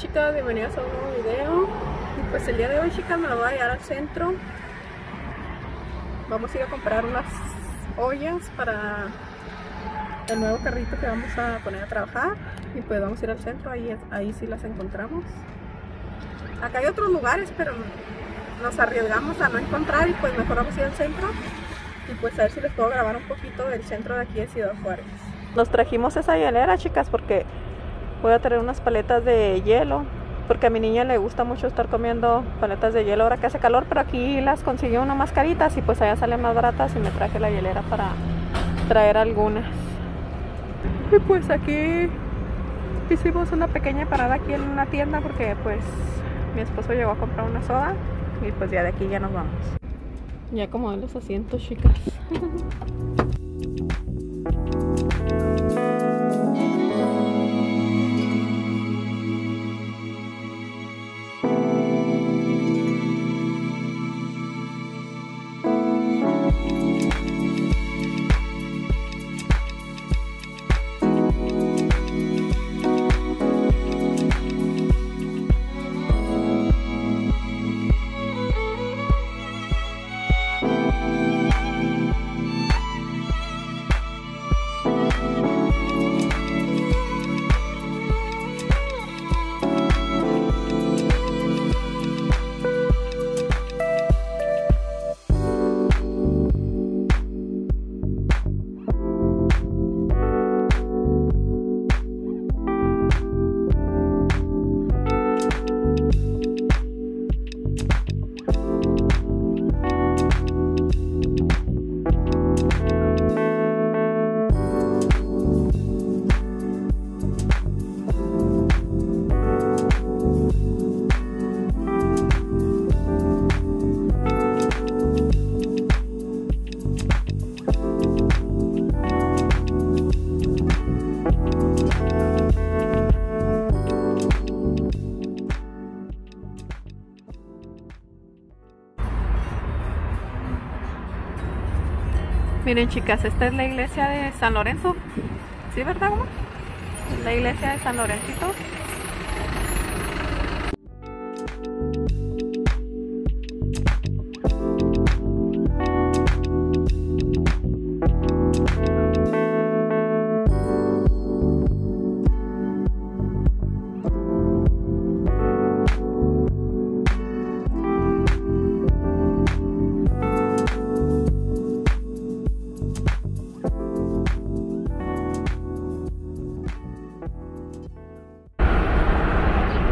chicas, bienvenidos a un nuevo video. Y pues el día de hoy chicas me lo voy a llevar al centro. Vamos a ir a comprar unas ollas para el nuevo carrito que vamos a poner a trabajar. Y pues vamos a ir al centro, ahí, ahí sí las encontramos. Acá hay otros lugares pero nos arriesgamos a no encontrar y pues mejor vamos a ir al centro. Y pues a ver si les puedo grabar un poquito del centro de aquí de Ciudad Juárez. Nos trajimos esa hielera chicas porque voy a traer unas paletas de hielo porque a mi niña le gusta mucho estar comiendo paletas de hielo ahora que hace calor, pero aquí las consiguió unas más caritas y pues allá salen más baratas y me traje la hielera para traer algunas. Y pues aquí hicimos una pequeña parada aquí en una tienda porque pues mi esposo llegó a comprar una soda y pues ya de aquí ya nos vamos. Ya como los asientos, chicas. Miren chicas, esta es la iglesia de San Lorenzo. ¿Sí, verdad? La iglesia de San Lorencito.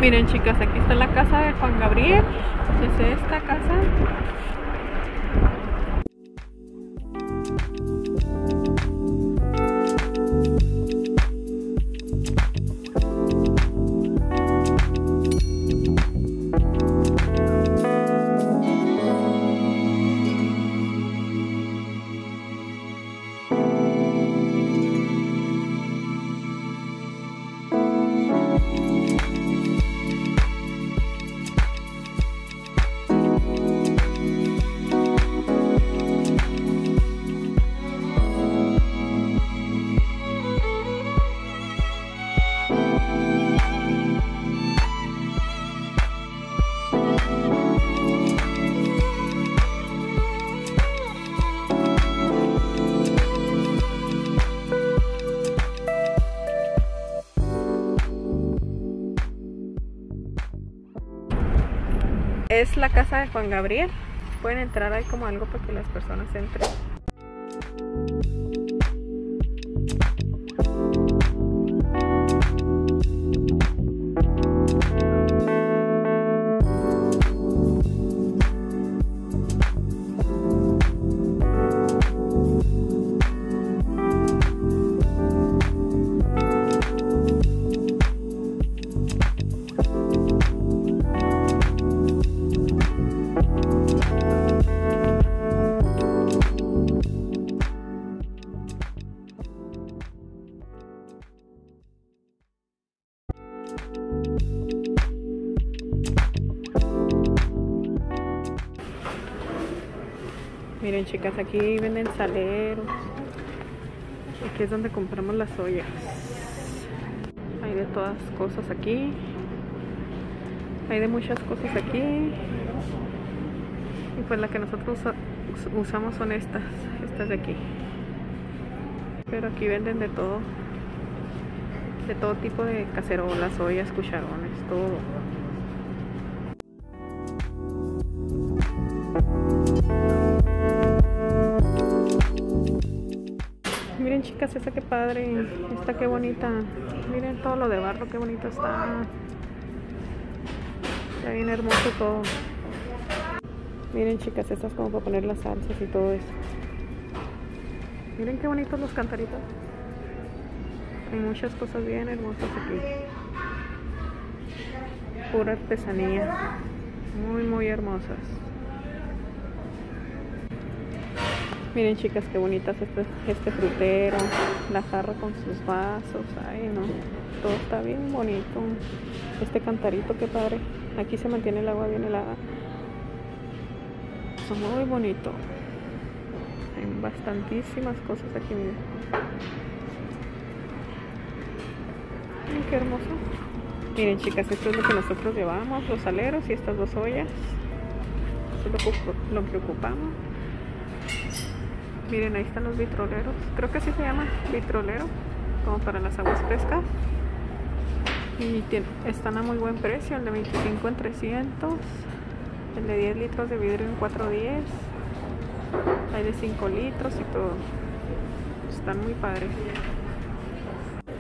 Miren chicas, aquí está la casa de Juan Gabriel. Es esta casa. Es la casa de Juan Gabriel. Pueden entrar ahí como algo para que las personas entren. Chicas, aquí venden saleros. Aquí es donde compramos las ollas. Hay de todas cosas aquí. Hay de muchas cosas aquí. Y pues la que nosotros usamos son estas, estas de aquí. Pero aquí venden de todo. De todo tipo de cacerolas, ollas, cucharones, todo. Que padre, esta que bonita. Miren todo lo de barro, qué bonito está. Está bien hermoso todo. Miren chicas, estas como para poner las salsas y todo eso. Miren qué bonitos los cantaritos. Hay muchas cosas bien hermosas aquí. Pura artesanía. Muy, muy hermosas. Miren chicas, qué bonitas este, este frutero. La jarra con sus vasos. Ay, no. Todo está bien bonito. Este cantarito, qué padre. Aquí se mantiene el agua bien helada muy bonito. Hay bastantísimas cosas aquí, miren. qué hermoso. Miren chicas, esto es lo que nosotros llevamos, los aleros y estas dos ollas. Eso es lo, que ocupamos. Miren, ahí están los vitroleros. Creo que así se llama vitrolero, como para las aguas frescas. Y están a muy buen precio, el de 25 en 300 el de 10 litros de vidrio en 4.10. Hay de 5 litros y todo. Están muy padres.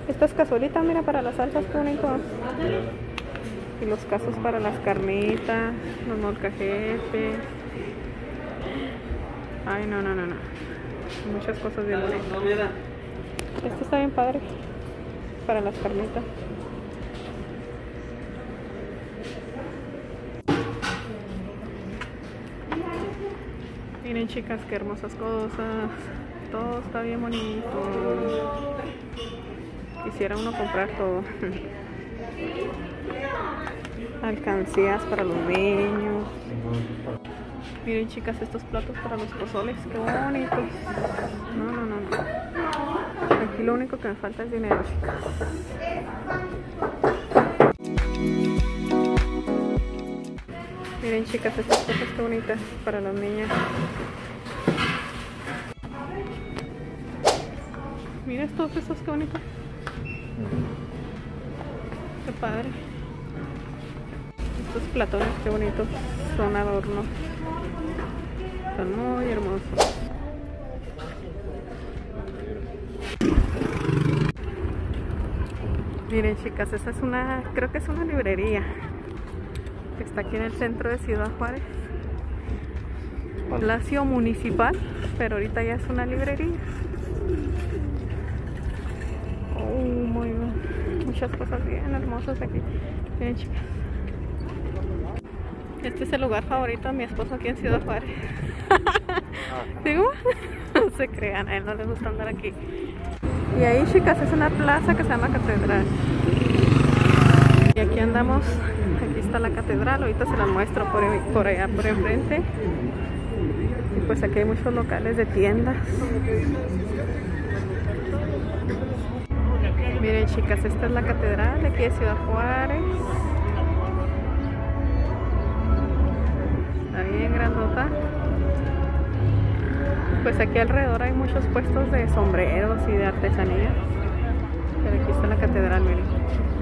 Estas cazuelitas, mira, para las salsas, bonito. Y los casos para las carnitas, los molcajetes. Ay, no, no, no, no. Muchas cosas bien bonitas. Esto está bien padre. Para las carnitas. Miren chicas, qué hermosas cosas. Todo está bien bonito. Quisiera uno comprar todo. Alcancías para los niños. Miren chicas, estos platos para los pozoles, qué bonitos. No, no, no, no. Aquí lo único que me falta es dinero, chicas. Miren chicas, estas cosas qué bonitas para las niñas. Miren estos estos qué bonitos. Qué padre. Estos platones qué bonitos. Son adornos. Muy hermosos. Miren chicas, esa es una, creo que es una librería está aquí en el centro de Ciudad Juárez. Palacio Municipal, pero ahorita ya es una librería. Oh, muy. Muchas cosas bien hermosas aquí. Miren chicas. Este es el lugar favorito de mi esposo aquí en Ciudad Juárez. ¿Digo? no se crean, a él no le gusta andar aquí. Y ahí chicas es una plaza que se llama Catedral. Y aquí andamos está la catedral, ahorita se la muestro por, por allá por enfrente. Y pues aquí hay muchos locales de tiendas. Miren chicas, esta es la catedral de aquí de Ciudad Juárez. Está bien grandota. Pues aquí alrededor hay muchos puestos de sombreros y de artesanía. Pero aquí está la catedral, miren.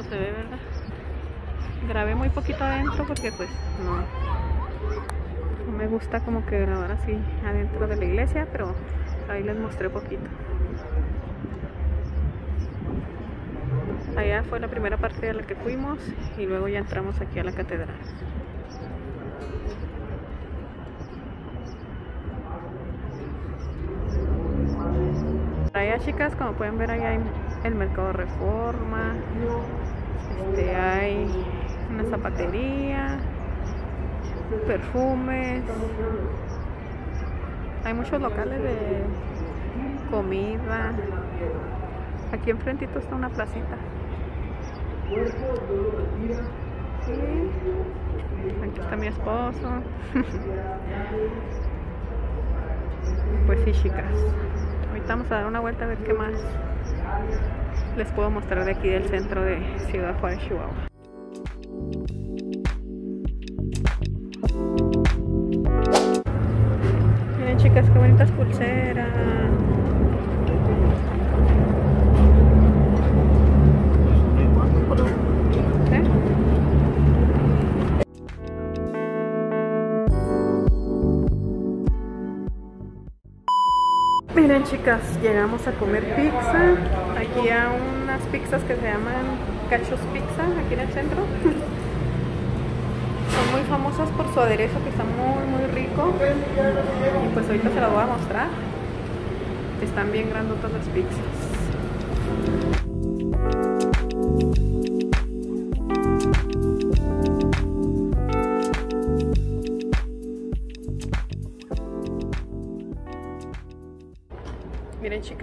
Se ve, ¿verdad? Grabé muy poquito adentro porque pues no, me gusta como que grabar así adentro de la iglesia, pero ahí les mostré poquito. Allá fue la primera parte a la que fuimos y luego ya entramos aquí a la catedral. Allá chicas, como pueden ver, allá hay el mercado Reforma, este, hay una zapatería, perfumes, hay muchos locales de comida. Aquí enfrentito está una placita. Aquí está mi esposo. pues sí, chicas. Ahorita vamos a dar una vuelta a ver qué más les puedo mostrar de aquí del centro de Ciudad Juárez, Chihuahua. Miren chicas, qué bonitas pulseras. Miren chicas, llegamos a comer pizza. Aquí a unas pizzas que se llaman Cachos Pizza, aquí en el centro. Son muy famosas por su aderezo que está muy muy rico. Y pues ahorita se las voy a mostrar. Están bien grandotas las pizzas.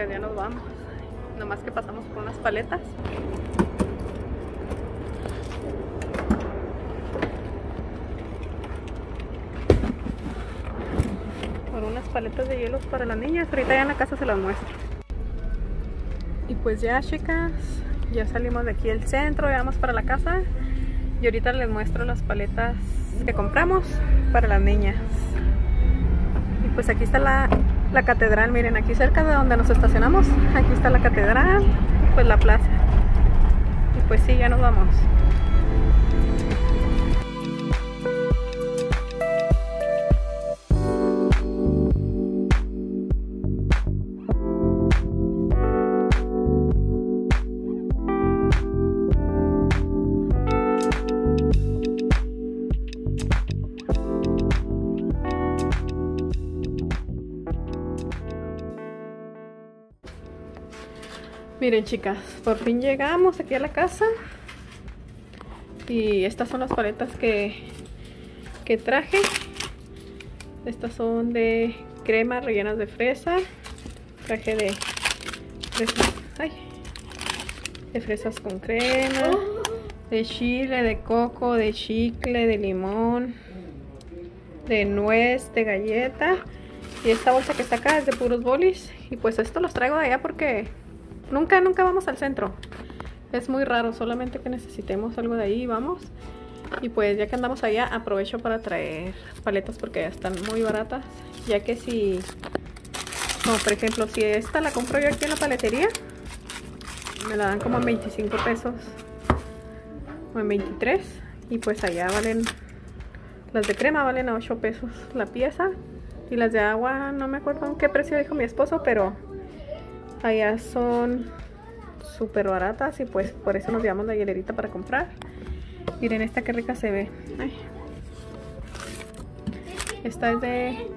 Ya nos vamos. Nomás que pasamos por unas paletas. Por unas paletas de hielos para las niñas. Ahorita ya en la casa se las muestro. Y pues ya chicas, ya salimos de aquí del centro, ya vamos para la casa. Y ahorita les muestro las paletas que compramos para las niñas. Y pues aquí está la, la catedral, miren, aquí cerca de donde nos estacionamos, aquí está la catedral, pues la plaza. Y pues sí, ya nos vamos. Miren chicas, por fin llegamos aquí a la casa y estas son las paletas que, que traje. Estas son de crema rellenas de fresa. Traje de fresas, ay, de fresas con crema, de chile, de coco, de chicle, de limón, de nuez, de galleta. Y esta bolsa que está acá es de puros bolis. Y pues esto los traigo de allá porque Nunca, nunca vamos al centro. Es muy raro, solamente que necesitemos algo de ahí, vamos. Y pues ya que andamos allá, aprovecho para traer paletas porque están muy baratas. Ya que si, por ejemplo, si esta la compro yo aquí en la paletería, me la dan como en 25 pesos. O en 23. Y pues allá valen, las de crema valen a 8 pesos la pieza. Y las de agua, no me acuerdo en qué precio dijo mi esposo, pero allá son súper baratas y pues por eso nos llevamos la hielerita para comprar. Miren esta que rica se ve. Esta es de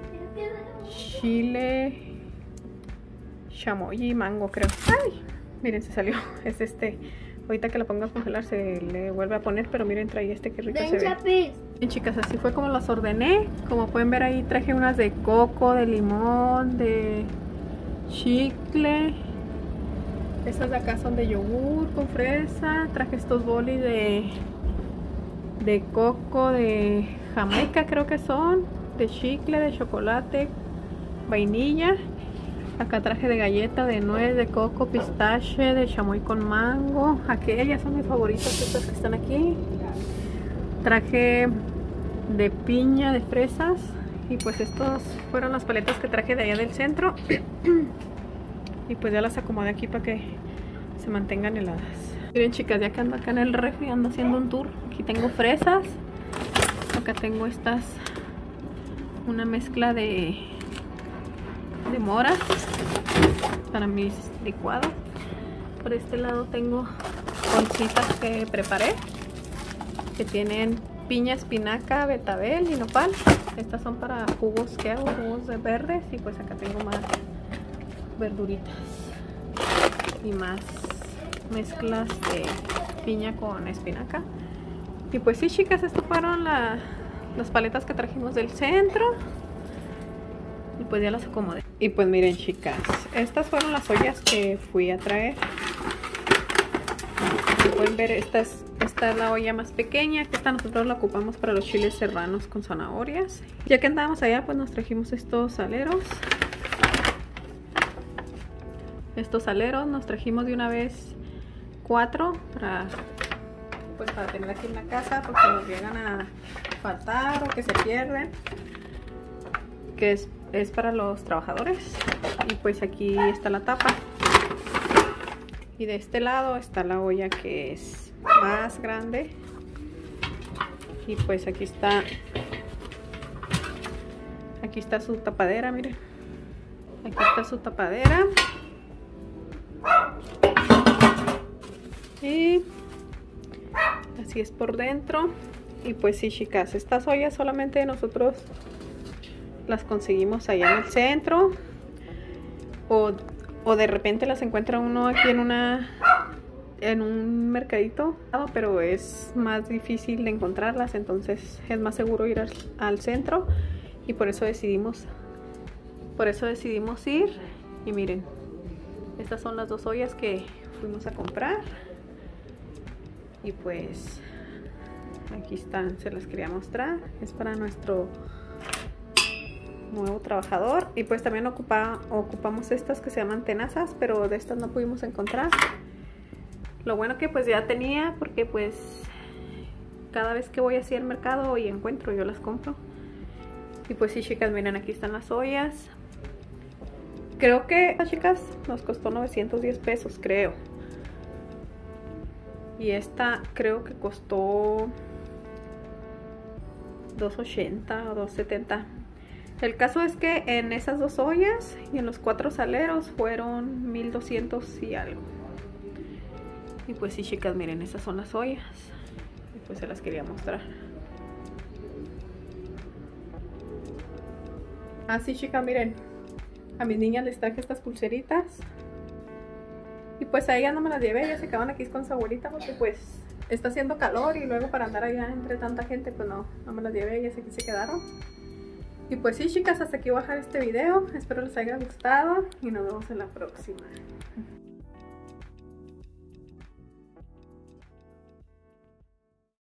chile chamoy y mango creo. Ay, miren se salió. Es este. Ahorita que la pongo a congelar se le vuelve a poner pero miren trae este que rico se ve. Bien chicas así fue como las ordené. Como pueden ver ahí traje unas de coco de limón de chicle. Estas de acá son de yogur con fresa. Traje estos bolis de de coco de jamaica creo que son. De chicle, de chocolate vainilla. Acá traje de galleta, de nuez, de coco, pistache, de chamoy con mango. Aquellas son mis favoritas estas que están aquí. Traje de piña, de fresas y pues estos fueron las paletas que traje de allá del centro y pues ya las acomodé aquí para que se mantengan heladas miren chicas ya que ando acá en el refri ando haciendo un tour aquí tengo fresas acá tengo estas una mezcla de, de moras para mis licuados. Por este lado tengo bolsitas que preparé que tienen piña, espinaca, betabel y nopal. Estas son para jugos que hago, jugos de verdes y pues acá tengo más verduritas y más mezclas de piña con espinaca. Y pues sí chicas, estas fueron las paletas que trajimos del centro. Y pues ya las acomodé. Y pues miren chicas, estas fueron las ollas que fui a traer. Como pueden ver, esta es, esta es la olla más pequeña. Que esta nosotros la ocupamos para los chiles serranos con zanahorias. Ya que andábamos allá, pues nos trajimos estos saleros. Estos saleros nos trajimos de una vez cuatro para pues para tener aquí en la casa porque nos llegan a faltar o que se pierden que es, es para los trabajadores y pues aquí está la tapa y de este lado está la olla que es más grande. Y pues aquí está aquí está su tapadera miren. Aquí está su tapadera. Y así es por dentro. Y pues sí chicas estas ollas solamente nosotros las conseguimos allá en el centro. O, o de repente las encuentra uno aquí en una en un mercadito pero es más difícil de encontrarlas entonces es más seguro ir al, centro y por eso decidimos por eso decidimos ir. Y miren estas son las dos ollas que fuimos a comprar. Y pues aquí están se las quería mostrar. Es para nuestro nuevo trabajador. Y pues también ocupa, ocupamos estas que se llaman tenazas pero de estas no pudimos encontrar lo bueno que pues ya tenía porque pues cada vez que voy así al mercado y encuentro yo las compro. Y pues sí chicas miren aquí están las ollas. Creo que chicas nos costó 910 pesos creo. Y esta creo que costó 2.80 o 2.70 el caso es que en esas dos ollas y en los cuatro saleros fueron 1200 y algo y pues sí chicas miren esas son las ollas. Y pues se las quería mostrar. Así chicas miren. A mis niñas les traje estas pulseritas. Y pues a ella no me las llevé, ya se quedaban aquí con su abuelita porque pues está haciendo calor y luego para andar allá entre tanta gente pues no, no me las llevé, sé que se quedaron. Y pues sí chicas, hasta aquí voy a dejar este video, espero les haya gustado y nos vemos en la próxima.